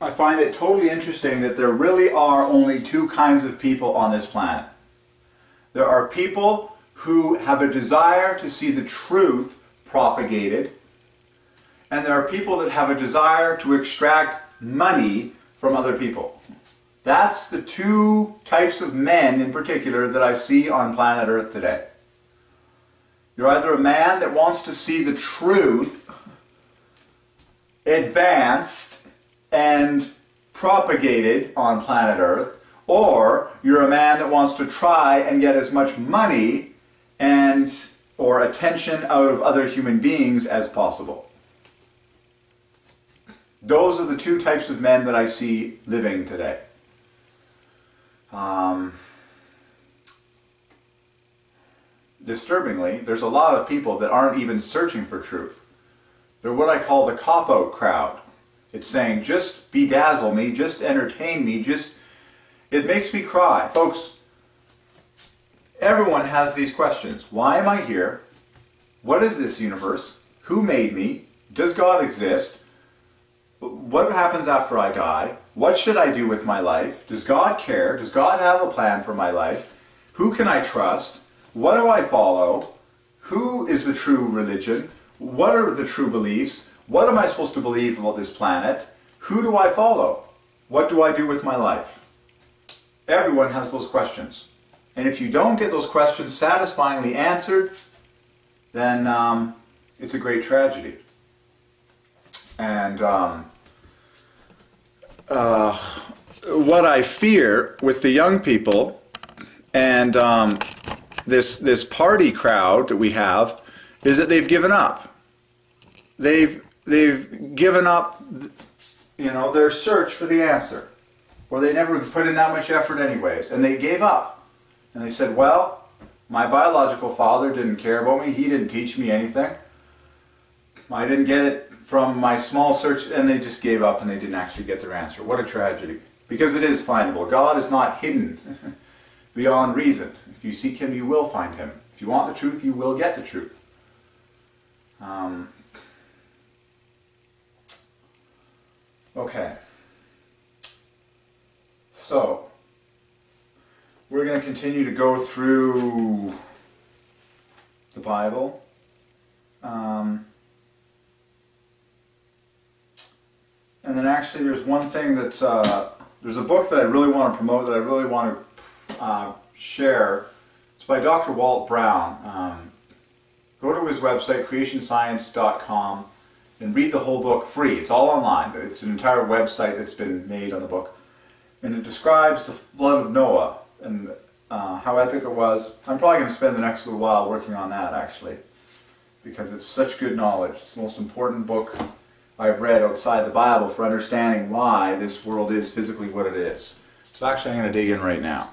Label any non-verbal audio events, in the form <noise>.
I find it totally interesting that there really are only two kinds of people on this planet. There are people who have a desire to see the truth propagated, and there are people that have a desire to extract money from other people. That's the two types of men in particular that I see on planet Earth today. You're either a man that wants to see the truth advanced and propagated on planet Earth, or you're a man that wants to try and get as much money and or attention out of other human beings as possible. Those are the two types of men that I see living today. Um, disturbingly, there's a lot of people that aren't even searching for truth. They're what I call the cop-out crowd. It's saying, just bedazzle me, just entertain me, just... It makes me cry. Folks, everyone has these questions. Why am I here? What is this universe? Who made me? Does God exist? What happens after I die? What should I do with my life? Does God care? Does God have a plan for my life? Who can I trust? What do I follow? Who is the true religion? What are the true beliefs? What am I supposed to believe about this planet? Who do I follow? What do I do with my life? Everyone has those questions. And if you don't get those questions satisfyingly answered, then um, it's a great tragedy. And um, uh, what I fear with the young people and um, this this party crowd that we have is that they've given up. They've they've given up, you know, their search for the answer, or they never put in that much effort anyways, and they gave up, and they said, well, my biological father didn't care about me. He didn't teach me anything. I didn't get it from my small search, and they just gave up and they didn't actually get their answer. What a tragedy. Because it is findable. God is not hidden <laughs> beyond reason. If you seek Him, you will find Him. If you want the truth, you will get the truth. Um, okay. So, we're going to continue to go through the Bible. Um, and then actually there's one thing that, uh, there's a book that I really want to promote, that I really want to uh, share. It's by Dr. Walt Brown. Um, go to his website, creationscience.com, and read the whole book free. It's all online. It's an entire website that's been made on the book. And it describes the flood of Noah and uh, how epic it was. I'm probably going to spend the next little while working on that actually because it's such good knowledge. It's the most important book I've read outside the Bible for understanding why this world is physically what it is. So actually I'm going to dig in right now.